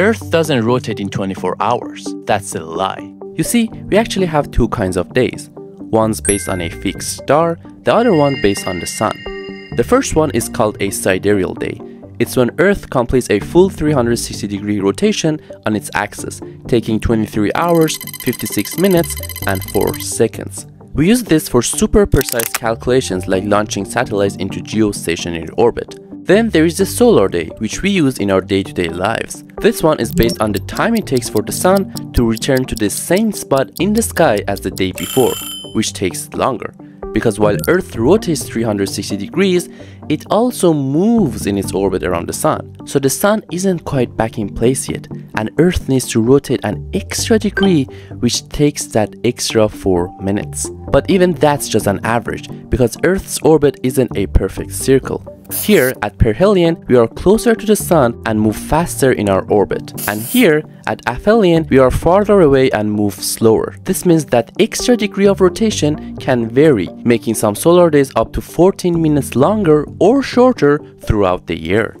Earth doesn't rotate in 24 hours. That's a lie. You see, we actually have two kinds of days. One's based on a fixed star, the other one based on the sun. The first one is called a sidereal day. It's when Earth completes a full 360 degree rotation on its axis, taking 23 hours, 56 minutes, and 4 seconds. We use this for super precise calculations like launching satellites into geostationary orbit. Then there is the solar day, which we use in our day-to-day -day lives. This one is based on the time it takes for the sun to return to the same spot in the sky as the day before, which takes longer because while Earth rotates 360 degrees, it also moves in its orbit around the Sun. So the Sun isn't quite back in place yet, and Earth needs to rotate an extra degree, which takes that extra 4 minutes. But even that's just an average, because Earth's orbit isn't a perfect circle. Here at perihelion, we are closer to the sun and move faster in our orbit. And here at aphelion, we are farther away and move slower. This means that extra degree of rotation can vary, making some solar days up to 14 minutes longer or shorter throughout the year.